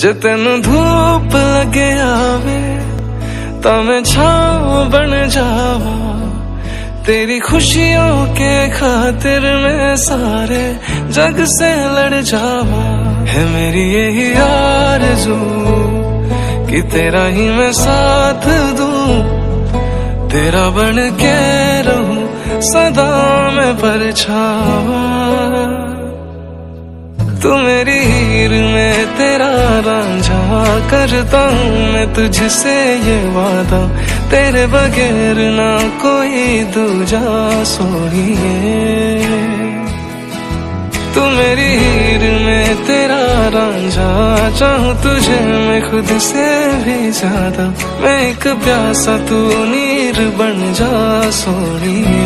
ਜੇ ਤੈਨੂੰ ਧੂਪ ਲੱਗੇ ਆਵੇ ਤਾਂ ਮੈਂ ਛਾਂ ਬਣ ਜਾਵਾਂ तेरी खुशियों के खातिर मैं सारे जग से लड़ जावा है मेरी यही आरज़ू कि तेरा ही मैं साथ दूं तेरा बन के रहूं सदा मैं परछावा तू मेरी हीर में तेरा रांझा करता हूँ मैं तुझसे ये वादा। तेरे बगैर ना कोई दूजा सोनिए तू मेरी हीर, में तेरा रांझा। चाहूँ तुझे मैं खुद से भी ज़्यादा। मैं एक प्यासा तू नीर बन जा सोनिए